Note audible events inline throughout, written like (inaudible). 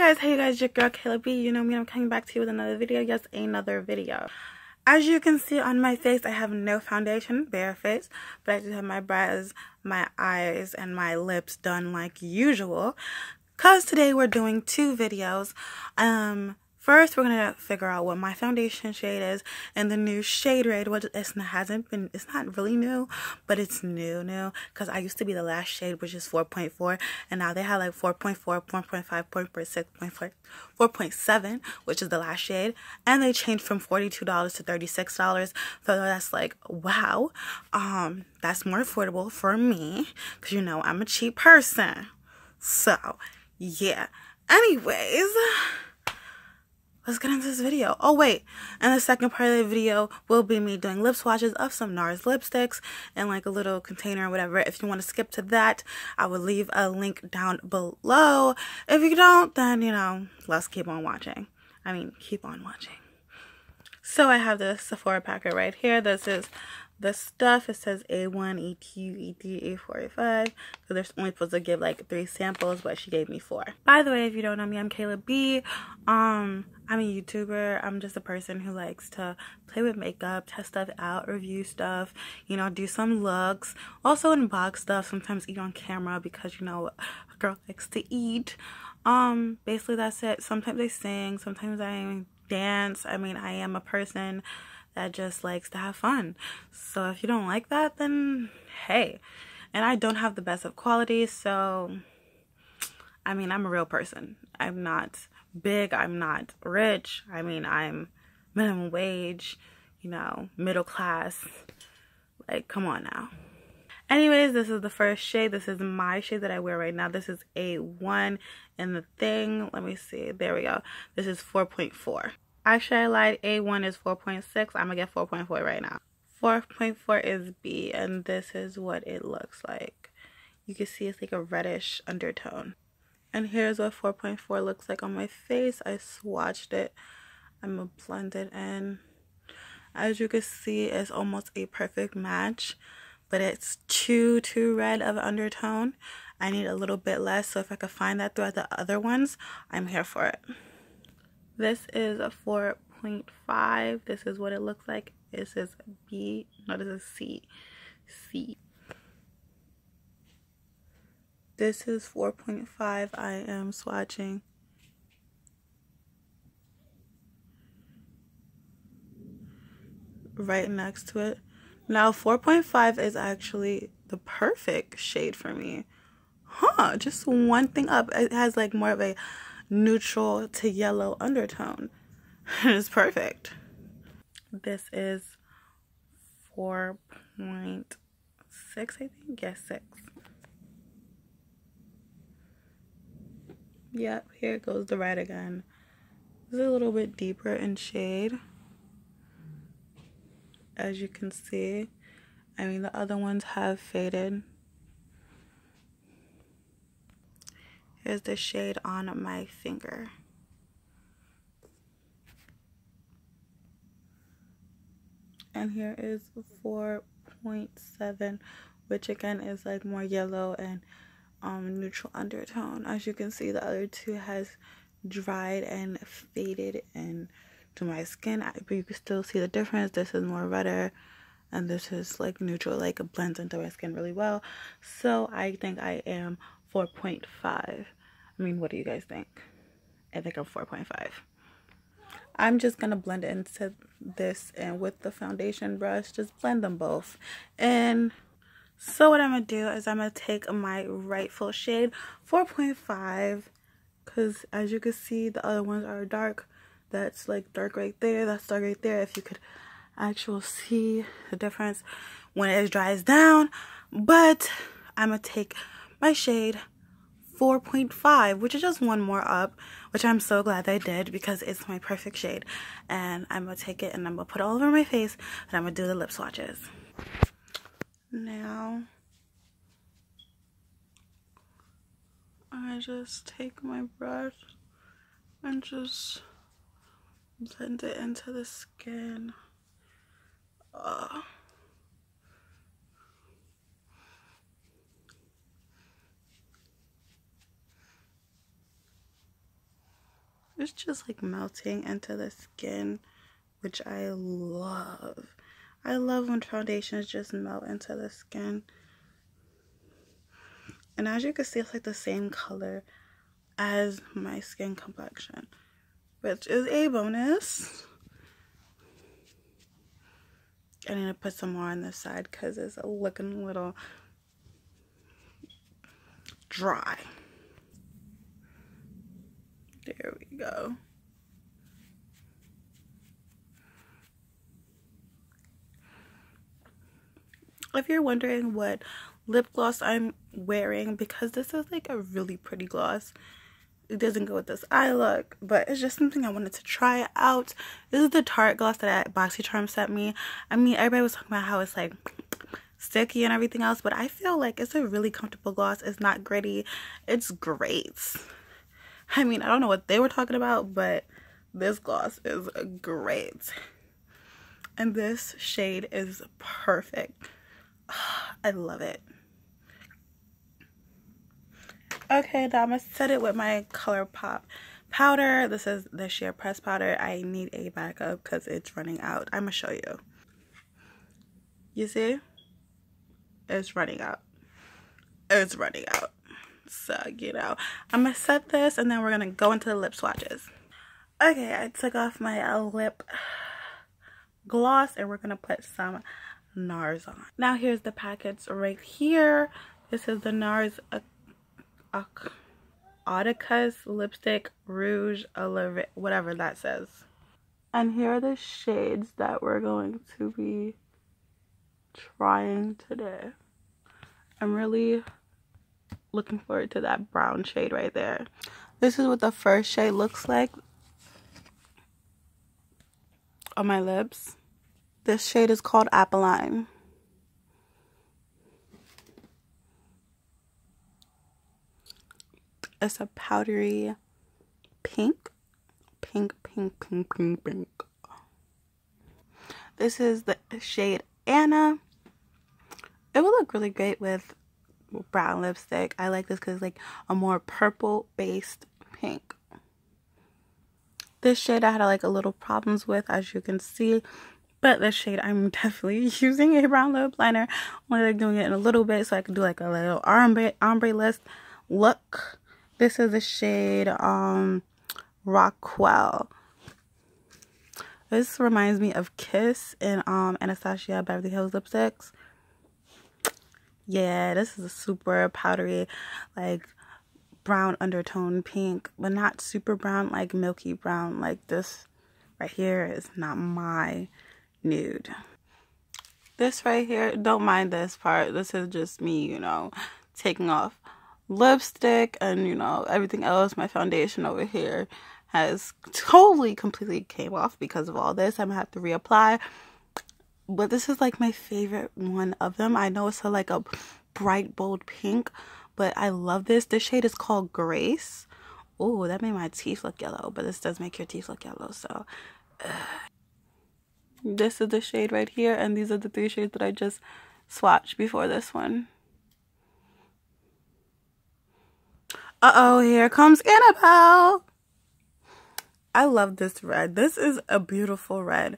guys, hey guys, your girl Kayla B. You know me, I'm coming back to you with another video. Yes, another video. As you can see on my face, I have no foundation, bare face, but I do have my brows, my eyes, and my lips done like usual. Cause today we're doing two videos. Um, First, we're gonna figure out what my foundation shade is and the new shade raid. What it hasn't been, it's not really new, but it's new, new. Because I used to be the last shade, which is 4.4, and now they have like 4.4, 4.5, 4.6, 4.7, which is the last shade, and they changed from $42 to $36. So that's like wow, um, that's more affordable for me because you know I'm a cheap person. So yeah. Anyways let's get into this video. Oh, wait. And the second part of the video will be me doing lip swatches of some NARS lipsticks and like a little container or whatever. If you want to skip to that, I will leave a link down below. If you don't, then, you know, let's keep on watching. I mean, keep on watching. So I have this Sephora packet right here. This is the stuff. It says A1, E2, E3, A45. So they're only supposed to give like three samples, but she gave me four. By the way, if you don't know me, I'm Kayla B. Um, I'm a YouTuber. I'm just a person who likes to play with makeup, test stuff out, review stuff, you know, do some looks. Also unbox stuff, sometimes eat on camera because, you know, a girl likes to eat. Um, basically that's it. Sometimes I sing, sometimes I dance. I mean, I am a person that just likes to have fun. So if you don't like that, then hey. And I don't have the best of quality, so I mean, I'm a real person. I'm not big, I'm not rich. I mean, I'm minimum wage, you know, middle class. Like, come on now. Anyways, this is the first shade. This is my shade that I wear right now. This is A1 in the thing. Let me see. There we go. This is 4.4. I lied. A1 is 4.6. I'm going to get 4.4 right now. 4.4 is B, and this is what it looks like. You can see it's like a reddish undertone. And here's what 4.4 looks like on my face. I swatched it. I'm going to blend it in. As you can see, it's almost a perfect match, but it's too, too red of an undertone. I need a little bit less, so if I could find that throughout the other ones, I'm here for it. This is a 4.5. This is what it looks like. This is B. No, this is C. C. This is 4.5. I am swatching. Right next to it. Now 4.5 is actually the perfect shade for me. Huh, just one thing up. It has like more of a neutral to yellow undertone. (laughs) it's perfect. This is 4.6, I think. Yes, 6. Yep, here goes the red again. It's a little bit deeper in shade. As you can see. I mean, the other ones have faded. Here's the shade on my finger. And here is 4.7, which again is like more yellow and um, neutral undertone. As you can see, the other two has dried and faded into my skin. But you can still see the difference. This is more redder and this is like neutral, like it blends into my skin really well. So I think I am 4.5. I mean, what do you guys think? I think I'm 4.5. I'm just going to blend it into this and with the foundation brush, just blend them both. And so what I'm going to do is I'm going to take my rightful shade, 4.5, because as you can see, the other ones are dark. That's like dark right there. That's dark right there. If you could actually see the difference when it dries down. But I'm going to take my shade 4.5 which is just one more up which I'm so glad I did because it's my perfect shade. And I'm gonna take it and I'm gonna put it all over my face and I'm gonna do the lip swatches. Now I just take my brush and just blend it into the skin. Uh. It's just like melting into the skin, which I love. I love when foundations just melt into the skin. And as you can see, it's like the same color as my skin complexion, which is a bonus. I need to put some more on this side because it's looking a little dry. There we go. If you're wondering what lip gloss I'm wearing, because this is like a really pretty gloss, it doesn't go with this eye look, but it's just something I wanted to try out. This is the Tarte gloss that BoxyCharm sent me. I mean, everybody was talking about how it's like sticky and everything else, but I feel like it's a really comfortable gloss. It's not gritty. It's great. I mean, I don't know what they were talking about, but this gloss is great. And this shade is perfect. (sighs) I love it. Okay, now I'm going to set it with my ColourPop powder. This is the sheer press powder. I need a backup because it's running out. I'm going to show you. You see? It's running out. It's running out. So, you know, I'm going to set this and then we're going to go into the lip swatches. Okay, I took off my lip gloss and we're going to put some NARS on. Now here's the packets right here. This is the NARS Audacious Lipstick Rouge Olive, whatever that says. And here are the shades that we're going to be trying today. I'm really looking forward to that brown shade right there. This is what the first shade looks like on my lips. This shade is called Apoline. It's a powdery pink. Pink, pink, pink, pink, pink. This is the shade Anna. It would look really great with brown lipstick. I like this because it's like a more purple based pink. This shade I had like a little problems with as you can see. But this shade I'm (laughs) definitely using a brown lip liner. Only like doing it in a little bit so I can do like a little ombre ombre list look. This is the shade um Raquel. This reminds me of Kiss and um Anastasia Beverly Hills lipsticks. Yeah, this is a super powdery, like brown undertone pink, but not super brown, like milky brown. Like this right here is not my nude. This right here, don't mind this part. This is just me, you know, taking off lipstick and you know everything else my foundation over here has totally completely came off because of all this i'm gonna have to reapply but this is like my favorite one of them i know it's a, like a bright bold pink but i love this this shade is called grace oh that made my teeth look yellow but this does make your teeth look yellow so uh. this is the shade right here and these are the three shades that i just swatched before this one Uh-oh, here comes Annabelle. I love this red. This is a beautiful red.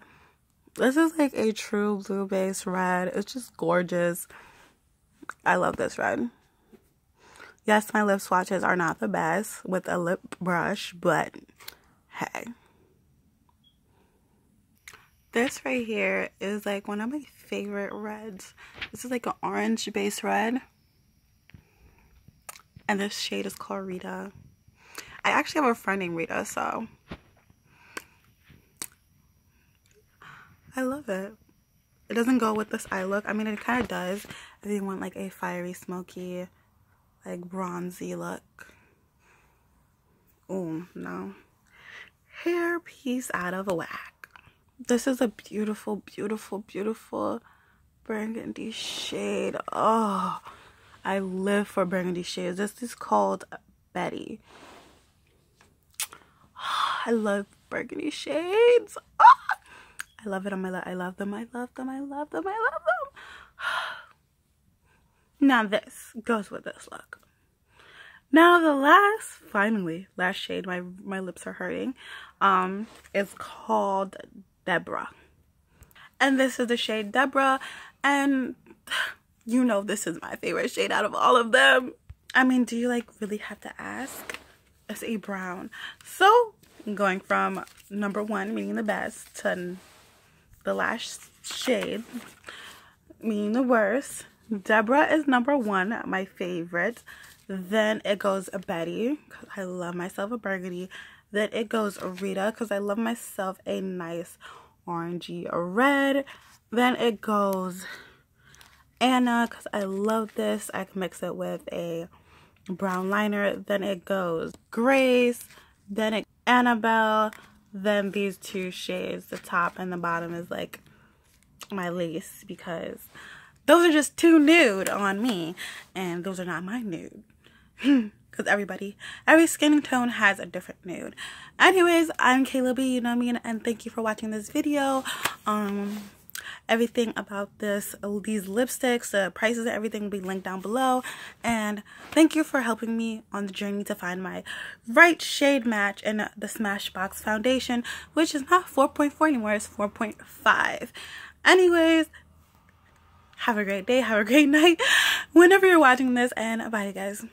This is like a true blue base red. It's just gorgeous. I love this red. Yes, my lip swatches are not the best with a lip brush, but hey. This right here is like one of my favorite reds. This is like an orange base red and this shade is called Rita. I actually have a friend named Rita, so I love it. It doesn't go with this eye look. I mean, it kind of does if you want like a fiery, smoky, like bronzy look. Oh, no. Hair piece out of whack. This is a beautiful, beautiful, beautiful burgundy shade. Oh, I live for burgundy shades. This is called Betty. (gasps) I love burgundy shades. Ah! I love it on my love. I love them. I love them. I love them. I love them. (sighs) now this goes with this look. Now the last, finally, last shade, my, my lips are hurting, um, is called Deborah. And this is the shade Deborah, and (sighs) you know this is my favorite shade out of all of them. I mean, do you like really have to ask? It's a brown. So, going from number one, meaning the best, to the last shade, meaning the worst. Deborah is number one, my favorite. Then it goes Betty, because I love myself a burgundy. Then it goes Rita, because I love myself a nice orangey red. Then it goes Anna, because I love this. I can mix it with a brown liner. Then it goes Grace. Then it Annabelle. Then these two shades, the top and the bottom is like my lace because those are just too nude on me. And those are not my nude. (laughs) Because everybody every skin tone has a different nude. Anyways i'm kayla b you know me and thank you for watching this video. Um everything about this these lipsticks the prices everything will be linked down below. And thank you for helping me on the journey to find my right shade match in the smashbox foundation which is not 4.4 anymore it's 4.5 anyways have a great day have a great (laughs) night whenever you're watching this and bye you guys